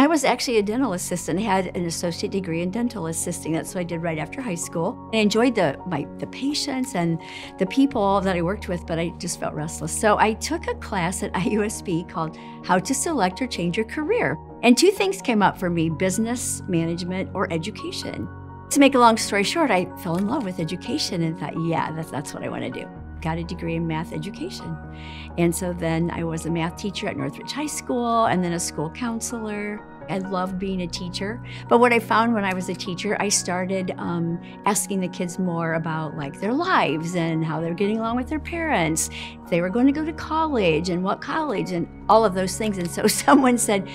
I was actually a dental assistant. I had an associate degree in dental assisting. That's what I did right after high school. I enjoyed the my the patients and the people that I worked with, but I just felt restless. So I took a class at IUSB called How to Select or Change Your Career. And two things came up for me business management or education. To make a long story short, I fell in love with education and thought, yeah, that's, that's what I want to do. Got a degree in math education. And so then I was a math teacher at Northridge High School and then a school counselor. I loved being a teacher. But what I found when I was a teacher, I started um, asking the kids more about like their lives and how they're getting along with their parents, if they were going to go to college and what college and all of those things. And so someone said,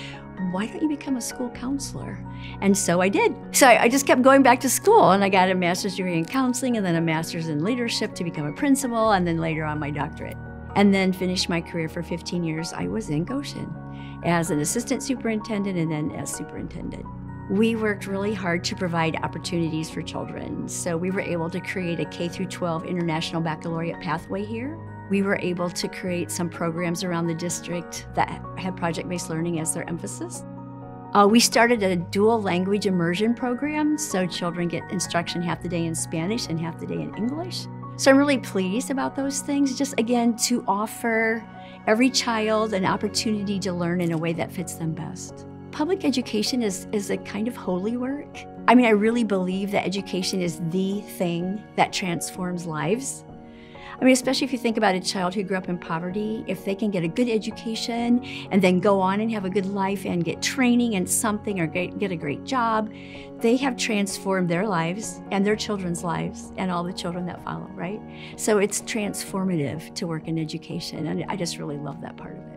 why don't you become a school counselor? And so I did. So I, I, just kept going back to school and I got a master's degree in counseling and then a master's in leadership to become a principal and then later on my doctorate. And then finished my career for 15 years. I was in Goshen as an assistant superintendent and then as superintendent. We worked really hard to provide opportunities for children. So we were able to create a K through 12 international baccalaureate pathway here we were able to create some programs around the district that had project based learning as their emphasis. Uh, we started a dual language immersion program so children get instruction half the day in Spanish and half the day in English. So I'm really pleased about those things, just again to offer every child an opportunity to learn in a way that fits them best. Public education is, is a kind of holy work. I mean, I really believe that education is the thing that transforms lives. I mean, especially if you think about a child who grew up in poverty, if they can get a good education and then go on and have a good life and get training and something or get, get a great job, they have transformed their lives and their children's lives and all the children that follow, right? So it's transformative to work in education, and I just really love that part of it.